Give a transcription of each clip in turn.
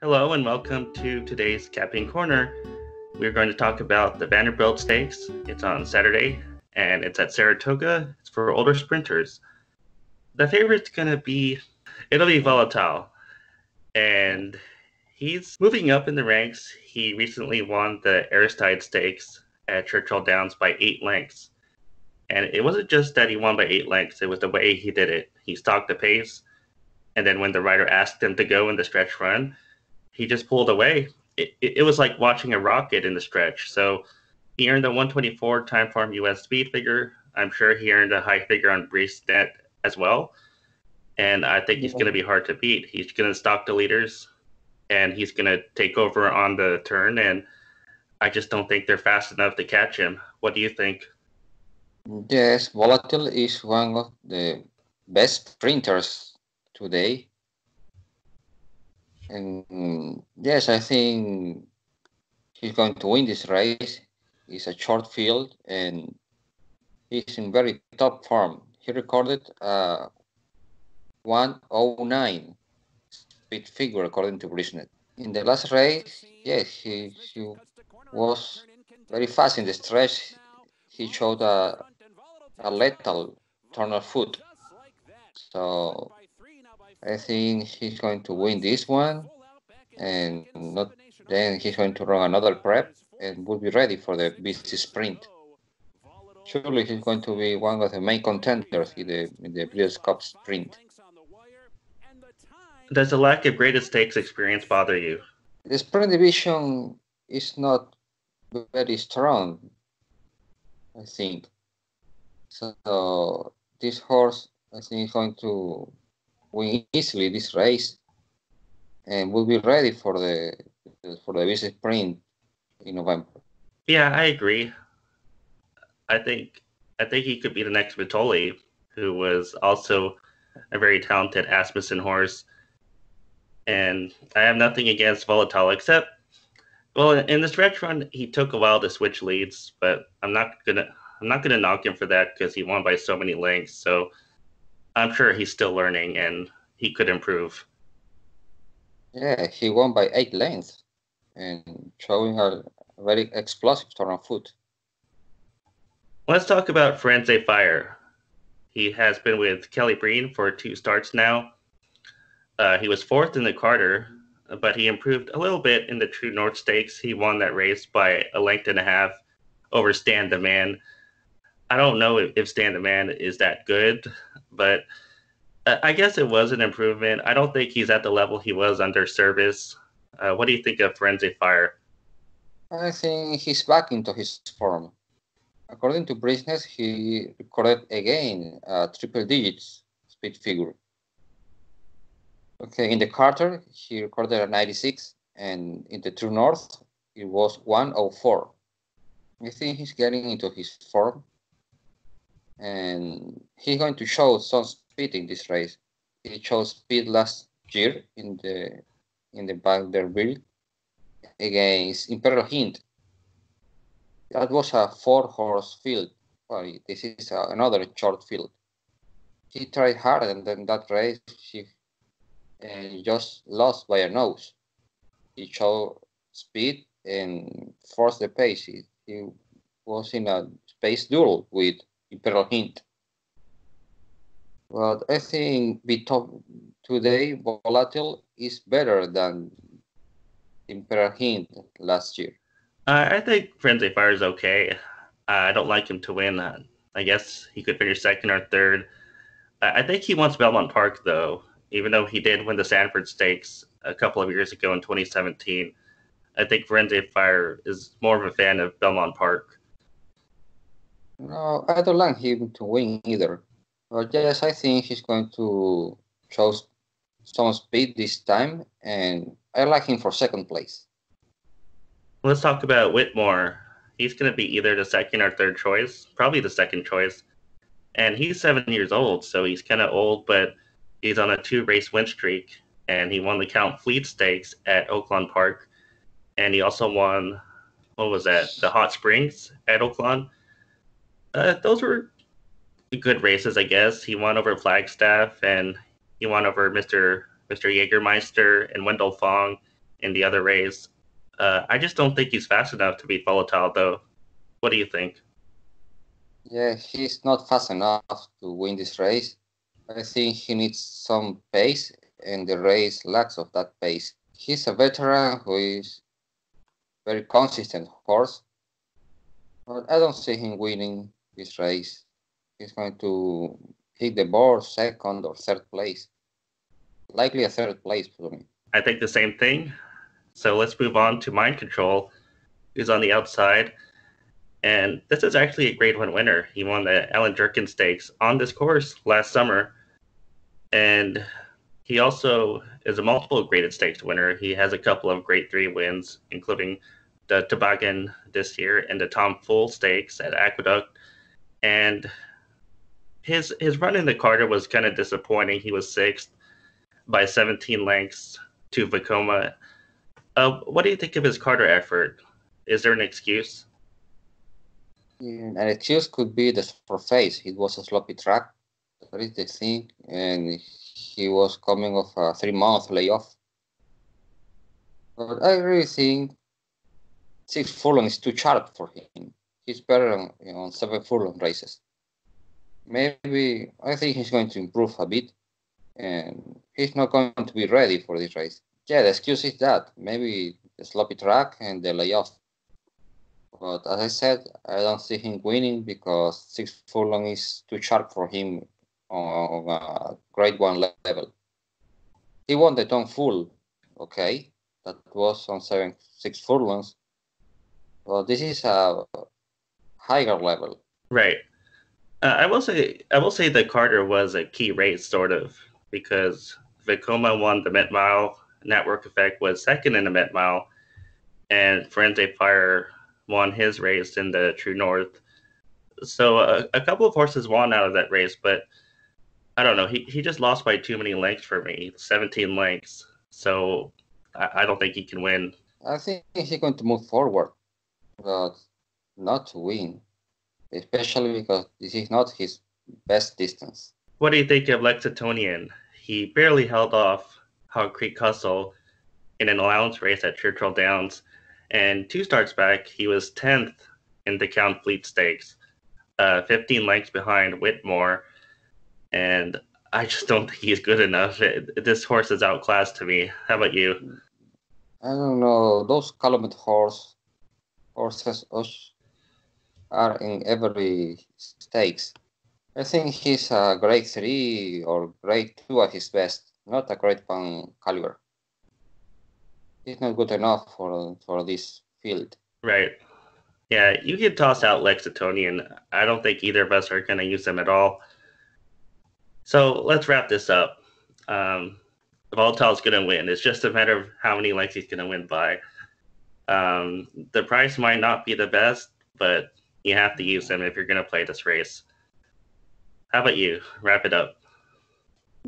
Hello and welcome to today's Capping Corner. We're going to talk about the Vanderbilt Stakes. It's on Saturday and it's at Saratoga. It's for older sprinters. The favorite's going to be, it'll be Volatile. And he's moving up in the ranks. He recently won the Aristides Stakes at Churchill Downs by eight lengths. And it wasn't just that he won by eight lengths, it was the way he did it. He stalked the pace. And then when the rider asked him to go in the stretch run, he just pulled away. It, it, it, was like watching a rocket in the stretch. So he earned a 124 Timeform US speed figure. I'm sure he earned a high figure on Brisnet as well. And I think he's going to be hard to beat. He's going to stalk the leaders and he's going to take over on the turn. And I just don't think they're fast enough to catch him. What do you think? Yes, Volatile is one of the best sprinters today. And yes, I think he's going to win this race. It's a short field and he's in very top form. He recorded uh, 109 speed figure according to Brisnet. In the last race, yes, he, he was very fast in the stretch. He showed a, a lethal turn of foot. So I think he's going to win this one, and not then he's going to run another prep and will be ready for the BC sprint. Surely he's going to be one of the main contenders in the in the Breeders' Cup sprint. Does the lack of greatest stakes experience bother you? The sprint division is not very strong, I think. So this horse, I think, is going to win easily this race, and we'll be ready for the for the BC sprint in November. Yeah, I agree. I think I think he could be the next Mitole, who was also a very talented Asmussen horse. And I have nothing against Volatile except, well, in the stretch run, he took a while to switch leads, but I'm not gonna I'm not gonna knock him for that because he won by so many lengths. So I'm sure he's still learning and he could improve. Yeah, he won by eight lengths and showing a very explosive turn of foot. Let's talk about Firenze Fire. He has been with Kelly Breen for two starts now. Uh, he was fourth in the Carter, but he improved a little bit in the True North Stakes. He won that race by a length and a half over Stand the Man. I don't know if, if Stand the Man is that good, but uh, I guess it was an improvement. I don't think he's at the level he was under Servis. Uh, what do you think of Firenze Fire? I think he's back into his form. According to Brisnet, he recorded again a triple digits speed figure. Okay, in the Carter, he recorded a 96, and in the True North, it was 104. I think he's getting into his form and he's going to show some speed in this race. He showed speed last year in the in the Vanderbilt against Imperial Hint. That was a four-horse field. Well, this is a, another short field. He tried hard, and then that race he uh, just lost by a nose. He showed speed and forced the pace. He, he was in a space duel with Imperial Hint. But I think we talk today Volatile is better than Imperial Hint last year. Uh, I think Firenze Fire is okay. Uh, I don't like him to win. Uh, I guess he could finish second or third. I think he wants Belmont Park though, even though he did win the Sanford Stakes a couple of years ago in 2017. I think Firenze Fire is more of a fan of Belmont Park. No, I don't like him to win either. But yes, I think he's going to show some speed this time, and I like him for second place. Let's talk about Whitmore. He's going to be either the second or third choice, probably the second choice. And he's seven years old, so he's kind of old, but he's on a two race win streak. And he won the Count Fleet Stakes at Oaklawn Park. And he also won, what was that, the Hot Springs at Oaklawn uh, those were good races, I guess. He won over Flagstaff and he won over Mr. Mr. Jägermeister and Wendell Fong. in the other race. Uh, I just don't think he's fast enough to beat Volatile, though. What do you think? Yeah, he's not fast enough to win this race. I think he needs some pace, and the race lacks of that pace. He's a veteran who is very consistent horse, but I don't see him winning this race. He's going to hit the board second or third place. Likely a third place for me. I think the same thing. So let's move on to Mind Control, who's on the outside. And this is actually a grade one winner. He won the Allen Jerkens Stakes on this course last summer. And he also is a multiple graded stakes winner. He has a couple of grade three wins, including the Toboggan this year and the Tom Fool Stakes at Aqueduct. And his his run in the Carter was kind of disappointing. He was sixth by 17 lengths to Vekoma. Uh, what do you think of his Carter effort? Is there an excuse? Mm, an excuse could be the surface. It was a sloppy track. That is the thing. And he was coming off a three month layoff. But I really think six furlong is too sharp for him. He's better on, you know, on seven furlong races. Maybe I think he's going to improve a bit and he's not going to be ready for this race. Yeah, the excuse is that maybe the sloppy track and the layoff. But as I said, I don't see him winning because six furlong is too sharp for him on, a grade one level. He won the Tom Fool, okay, that was on seven six furlongs. But this is a higher level. Right. Uh, I will say I will say that Carter was a key race, sort of because Vekoma won the Met Mile. Network Effect was second in the Met Mile, and Firenze Fire won his race in the True North. So uh, a couple of horses won out of that race, but I don't know. He he just lost by too many lengths for me, 17 lengths. So I, I don't think he can win. I think he's going to move forward, but not to win, especially because this is not his best distance. What do you think of Lexingtonian? He barely held off Hog Creek Hustle in an allowance race at Churchill Downs. And two starts back, he was 10th in the Count Fleet Stakes, uh, 15 lengths behind Whitmore. And I just don't think he's good enough. It, this horse is outclassed to me. How about you? I don't know. Those Calumet horse horses are in every stakes. I think he's a grade three or grade two at his best, not a grade one caliber. He's not good enough for for this field. Right. Yeah, you can toss out Lexingtonian. I don't think either of us are going to use him at all. So let's wrap this up. Um, Volatile's going to win. It's just a matter of how many lengths he's going to win by. Um, the price might not be the best, but you have to use him if you're going to play this race. How about you? Wrap it up.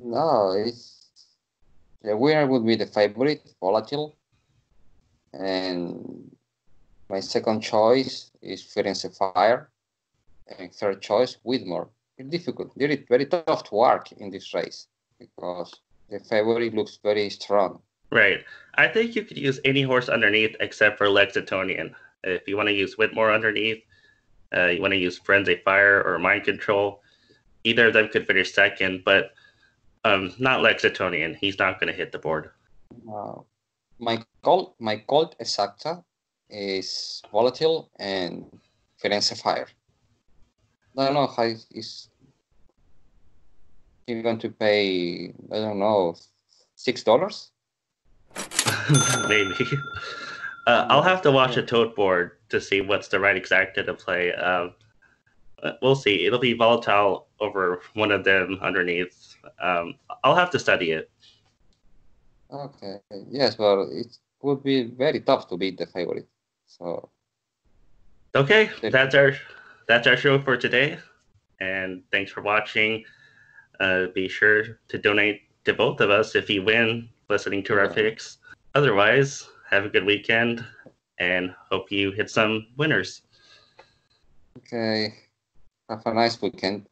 No, it's the winner would be the favorite, Volatile, and my second choice is Firenze Fire, and third choice Whitmore. It's difficult, very very tough to work in this race because the favorite looks very strong. Right. I think you could use any horse underneath except for Lexingtonian. If you want to use Whitmore underneath, uh, you want to use Firenze Fire or Mind Control, either of them could finish second, but um, not Lexingtonian. He's not going to hit the board. Uh, my call, my Colt exacta is Volatile and Firenze Fire. I don't know how is he going to pay. I don't know six dollars. Maybe. Uh, I'll have to watch a tote board to see what's the right exacta to play. Um, we'll see. It'll be Volatile over one of them underneath. Um, I'll have to study it. Okay. Yes, well, it would be very tough to beat the favorite. So. Okay, that's our that's our show for today, and thanks for watching. Uh, be sure to donate to both of us if you win listening to yeah. our picks. Otherwise, have a good weekend and hope you hit some winners. Okay. Have a nice weekend.